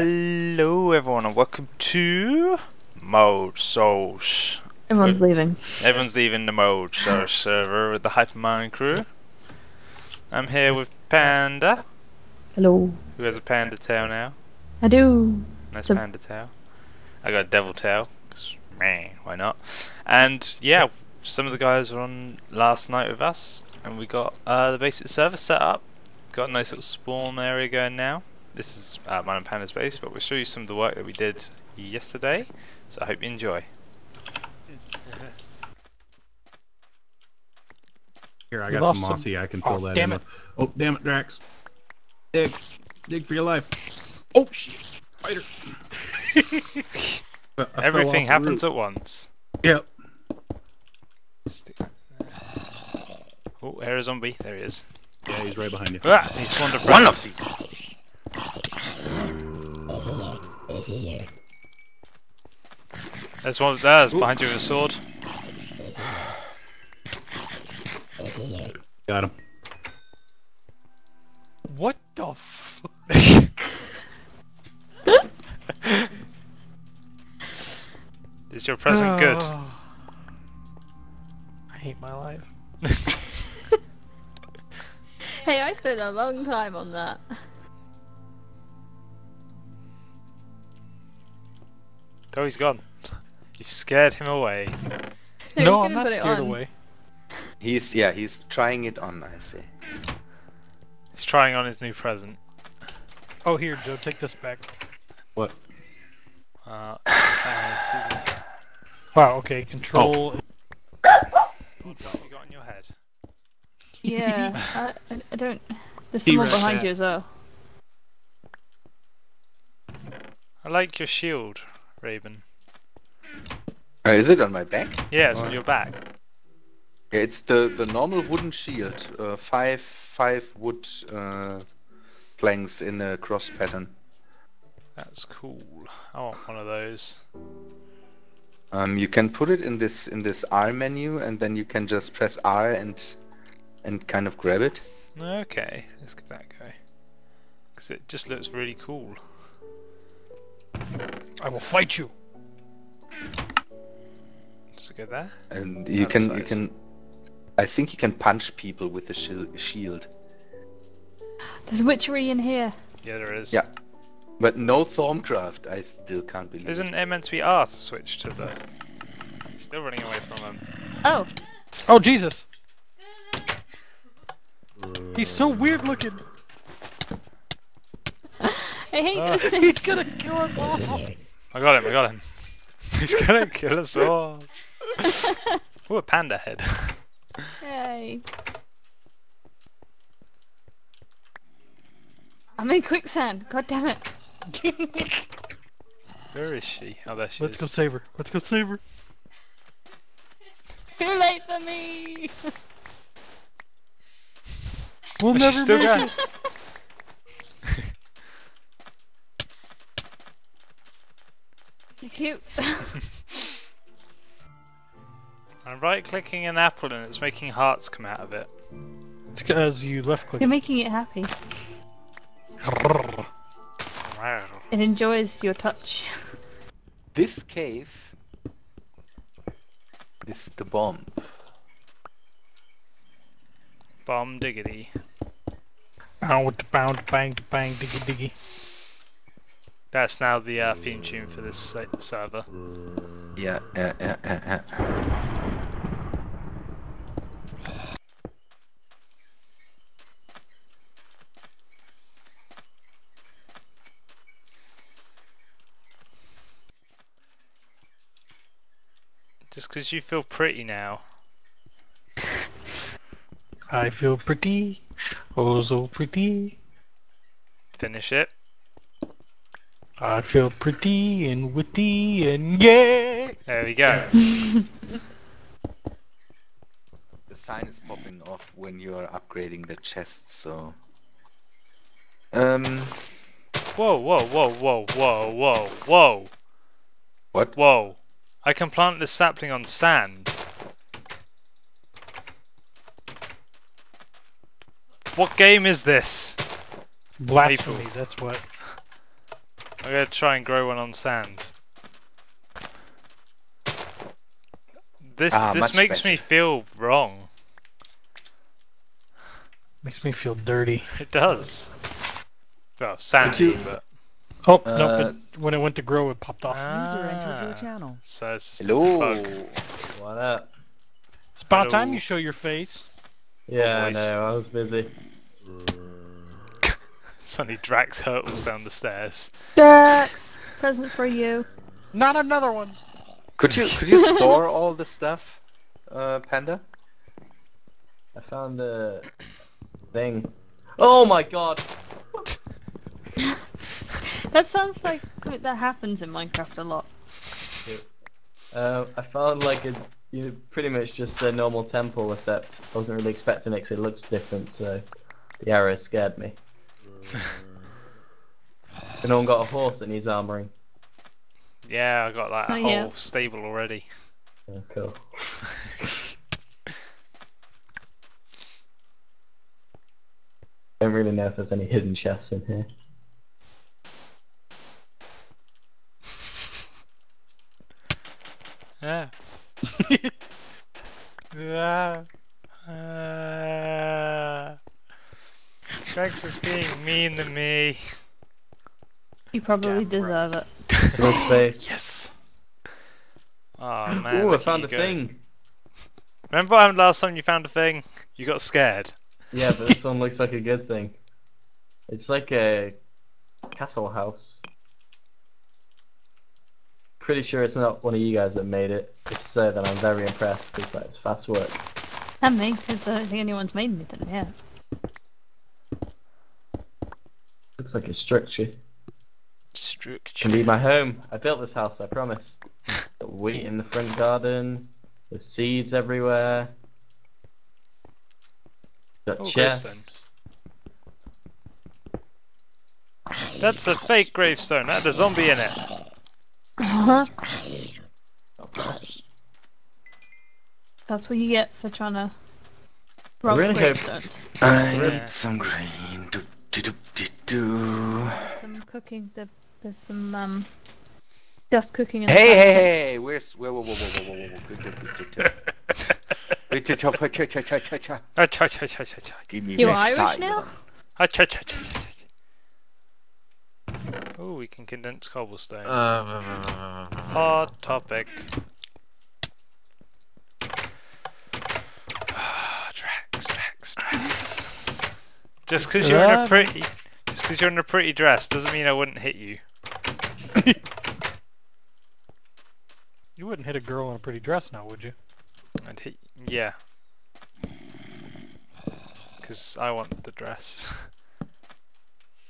Hello, everyone, and welcome to ModSauce. Everyone's leaving. Everyone's leaving the ModSauce server with the Hypermine crew. I'm here with Panda, Hello. who has a panda tail now. I do. Nice So- panda tail. I got a devil tail, 'cause, man, why not? And yeah, some of the guys were on last night with us, and we got uh, the basic server set up. Got a nice little spawn area going now. This is uh, mine and Panda's base, but we'll show you some of the work that we did yesterday. So I hope you enjoy. Here, I We got lost some some- mossy. I can Oh, fill that damn in. it. Oh, damn it, Drax. Dig. Dig for your life. Oh, shit. Spider. Everything happens at once. Yep. Oh, here a zombie. There he is. Yeah, he's right behind you. Ah, he spawned a One of these. There's one. There's behind you with a sword. Got him. What the f- Is your present oh. good? Oh. I hate my life. Hey, I spent a long time on that. Oh, he's gone. You scared him away. So no, I'm couldn't not put it scared away. He's yeah, he's trying it on. I see. He's trying on his new present. Oh, here, Joe, take this back. What? Uh, uh, see this- Wow, okay, control. Ooh, what you got on your head? Yeah, I, I, I don't. There's someone behind hat. you as well. I like your shield, Raven. Uh, is it on my back? Yeah, it's on your back. Yeah, it's the the normal wooden shield. Uh, five five wood uh, planks in a cross pattern. That's cool. I want one of those. Um, you can put it in this in this R menu, and then you can just press R and and kind of grab it. Okay, let's get that go. Because it just looks really cool. I will fight you. Does it go there? And you Other can you can. I think you can punch people with the shil- shield, There's witchery in here. Yeah, there is. Yeah. but no Thaumcraft. I still can't believe. Isn't it. it meant to be R to switch to the... He's still running away from him. Oh, Oh, Jesus. He's so weird looking. I hate Ah. this. He's gonna kill us all. I got him, I got him. He's gonna kill us all. Ooh, a panda head. Yay. I'm in quicksand. God damn it. Where is she? Oh, there she Let's is. go save her. Let's go save her. Too late for me. We'll She's never still make going. it. cute. I'm right clicking an apple and it's making hearts come out of it. It's because you left click. You're making it happy. It enjoys your touch. This cave is the bomb. Bomb diggity. Bow with bound, bang, bang, diggy, diggy. That's now the uh, theme tune for this server. Yeah, yeah, yeah, yeah, yeah. Just because you feel pretty now. I feel pretty. Oh, so pretty. Finish it. I feel pretty and witty and yeah. There we go. The sign is popping off when you are upgrading the chest, so. Um, Whoa, whoa, whoa, whoa, whoa, whoa, whoa, what? whoa. I can plant this sapling on sand. What game is this? Blasphemy, that's what. I'm gonna try and grow one on sand. This Ah, this makes better. me feel wrong. Makes me feel dirty. It does. Well, sandy, you- but Oh, Uh, no, it, when it went to grow, it popped off. User entered Ah, your channel. So it's just a Hello. bug. What up? it's about time you show your face. Yeah, I know. I was busy. Suddenly Drax hurtles down the stairs. Jax, present for you. Not another one. Could you could you store all the stuff, uh, Panda? I found a thing. Oh my god! That sounds like something that happens in Minecraft a lot. Uh, I found like a you know, pretty much just a normal temple, except I wasn't really expecting it because it looks different. So the arrow scared me. and no one got a horse in needs armory. Yeah, I got that Not whole yet. stable already. Oh, cool. Don't really know if there's any hidden chests in here. Yeah. Ah. Ah. Drax is being mean to me. You probably Damn deserve it. No space. Yes. Oh man. Ooh, I found a go. thing. Remember what happened last time you found a thing? You got scared. Yeah, but this one looks like a good thing. It's like a castle house. Pretty sure it's not one of you guys that made it. If so, then I'm very impressed because that's fast work. And me, because I don't think anyone's made anything yet. Looks like a structure. Structure. Can be my home. I built this house, I promise. Got wheat in the front garden. There's seeds everywhere. Got Oh, chests. That's a fake gravestone. That had a zombie in it. Uh-huh. That's what you get for trying to rob really hope- gravestones. I need some green. Do, do, do, do, do. Some cooking. There, there's some um, just cooking in Hey, back. hey, hey! Where's where? Whoa, whoa, whoa, whoa, whoa, whoa! Ah, You back Irish time. now? Ah. Oh, we can condense cobblestone. Uh, Hot topic. Drax, Drax, Drax. Just because you're in a pretty, just because you're in a pretty dress doesn't mean I wouldn't hit you. you wouldn't hit a girl in a pretty dress now, would you? I'd hit, yeah. Because I want the dress.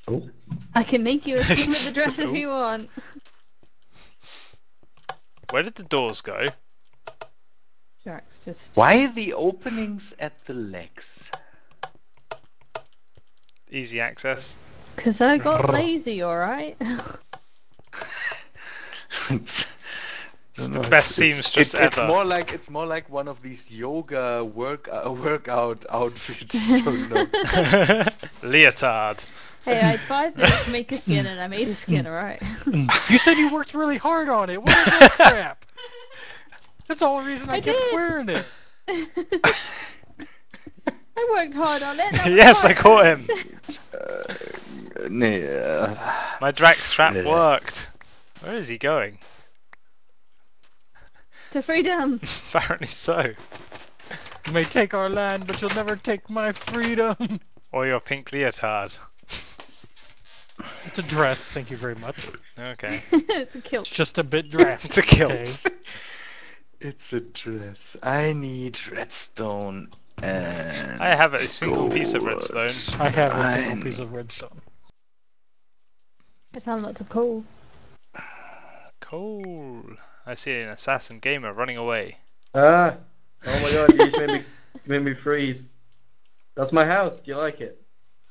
Oh. I can make you a team with the dress Just if ooh. you want. Where did the doors go? Drax, just. Why the openings at the legs? Easy access. Because I got lazy, alright? it's It's the best seamstress it's, it's ever. more like it's more like one of these yoga work uh, workout outfits. so no. Leotard. hey, I had five to make a skin and I made a skin, alright? you said you worked really hard on it. What is that crap? That's the only reason I, I kept did. wearing it. I worked hard on it. yes, I caught him. Uh, yeah. My Drax trap Yeah. worked. Where is he going? To freedom. Apparently so. You may take our land, but you'll never take my freedom. Or your pink leotard. it's a dress, thank you very much. Okay. it's a kilt. It's just a bit drafty. It's a kilt. okay? It's a dress. I need redstone and. I have a single piece of gold. redstone. I have a single piece of need- redstone. I found lots of coal. Cool. I see an assassin gamer running away. Ah! Oh my god, you just made me, made me freeze. That's my house. Do you like it?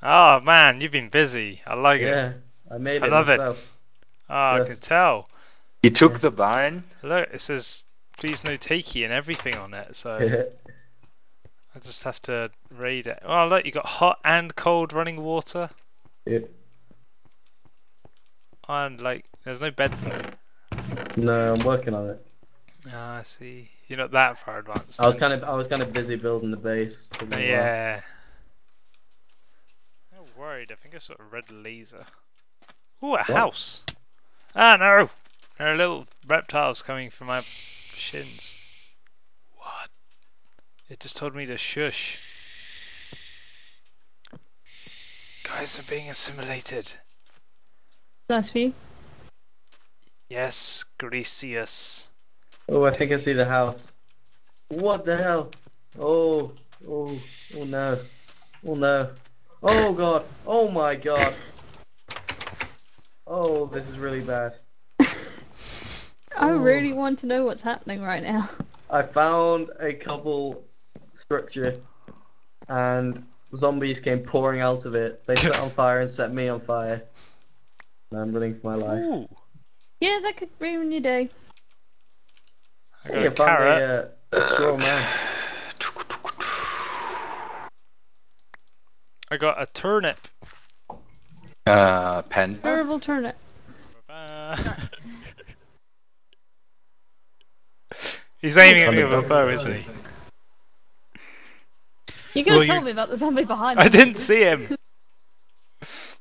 Oh man, you've been busy. I like it. Yeah, I made it. I it love it. myself. Oh, I can tell. You took the barn. Look, it says please no takey and everything on it, so I just have to raid it. Oh look, you got hot and cold running water. Yep. And, like there's no bed. No, I'm working on it. Ah, I see. You're not that far advanced. I was kind of I was kind of busy building the base. Yeah. I'm worried. I think I saw a red laser. Ooh, a house. Ah, no! There are little reptiles coming for my shins. What? It just told me to shush. Guys are being assimilated. Nice for you. Yes, Grecius. Oh, I think I see the house. What the hell? Oh, oh, oh no. Oh no. Oh god. Oh my god. Oh, this is really bad. I Oh. really want to know what's happening right now. I found a couple structure and zombies came pouring out of it. They set on fire and set me on fire. And I'm running for my life. Ooh! Yeah, that could ruin your day. I got Hey, a I found carrot. a, uh, a straw man. I got a turnip. Uh, pen. Terrible turnip. He's aiming at me with a bow, isn't he? You gotta Well, tell you're- me about the zombie behind me. I me. didn't see him.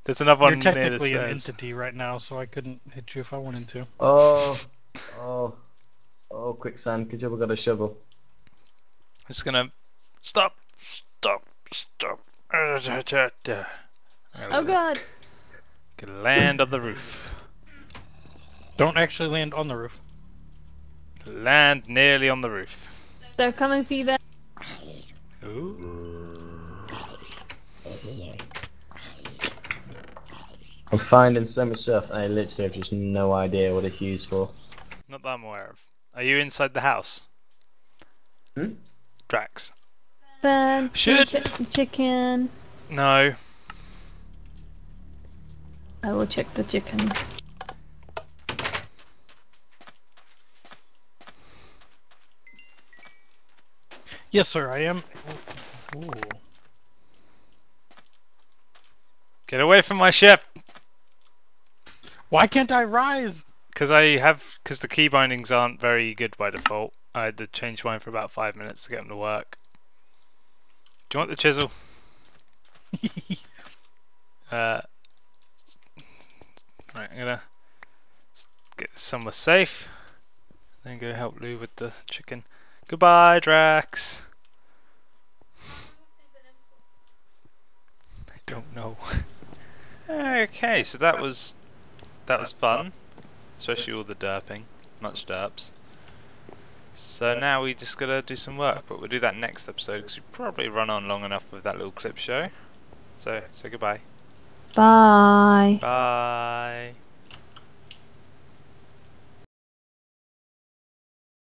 There's another one You're near the technically an entity right now, so I couldn't hit you if I wanted to. Oh, oh, oh, quicksand. Good job I got a shovel. I'm just gonna stop, stop, stop. Oh god. Gonna land on the roof. Don't actually land on the roof. Land nearly on the roof. They're coming for you there. Ooh. I'm finding so much stuff, and I literally have just no idea what it's used for. Not that I'm aware of. Are you inside the house? Hmm? Drax. Ben, Should- check the chicken. No. I will check the chicken. Yes, sir, I am. Ooh. Get away from my ship! Why can't I rise? Because I have, because the key bindings aren't very good by default. I had to change mine for about five minutes to get them to work. Do you want the chisel? uh, right, I'm gonna get somewhere safe. Then go help Lou with the chicken. Goodbye, Drax. I don't know. okay, so that was that was fun, especially all the derping. Much derps. So now we just gotta do some work, but we'll do that next episode because we probably run on long enough with that little clip show. So say goodbye. Bye. Bye.